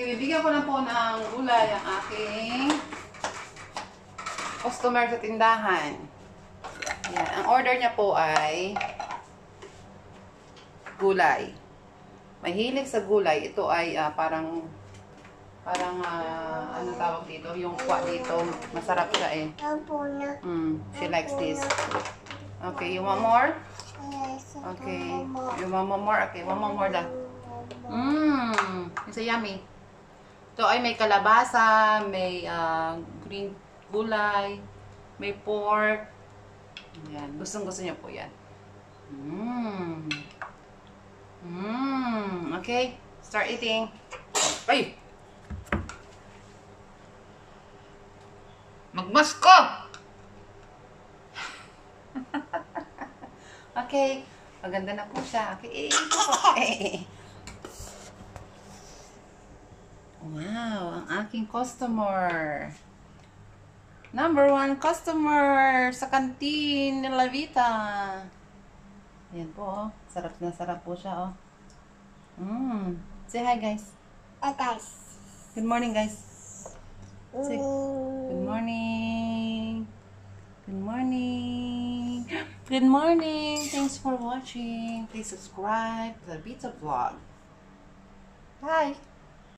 Okay, bibigyan ko na po ng gulay ang aking customer sa tindahan. Yan. Ang order niya po ay gulay. Mahilig sa gulay. Ito ay ah, parang parang ah, ano tawag dito? Yung kwa dito. Masarap siya eh. Mm, she likes this. Okay, you want more? Okay. You want more? Okay, one more more. Mmm, it's a yummy. Ito ay may kalabasa, may ah, green gulay, may pork. Yan, gustong gusto niyo po yan. Mmm. Mmm, okay. Start eating. Ay! Magmas ko! okay. Maganda na po siya. Okay, eh. Eh. Wow, ang aking customer. Number one customer sa kantin ni La Vita. Ayan po, oh. Sarap na sarap po siya, oh. Mm. Say hi, guys. Atas. Good morning, guys. Say, good morning. Good morning. Good morning. Thanks for watching. Please subscribe to the Vita Vlog. Bye.